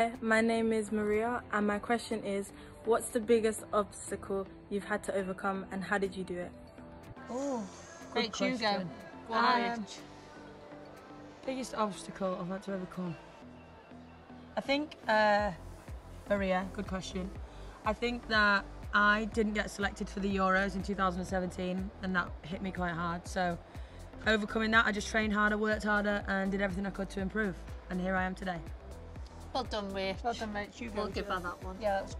Hi, my name is Maria, and my question is What's the biggest obstacle you've had to overcome, and how did you do it? Oh, Great, good you go. question. Go on, Maria. Um, biggest obstacle I've had to overcome. I think, uh, Maria, good question. I think that I didn't get selected for the Euros in 2017, and that hit me quite hard. So, overcoming that, I just trained harder, worked harder, and did everything I could to improve. And here I am today. Well done, Rach. Well done, mate. You We'll give her that one. Yeah, that's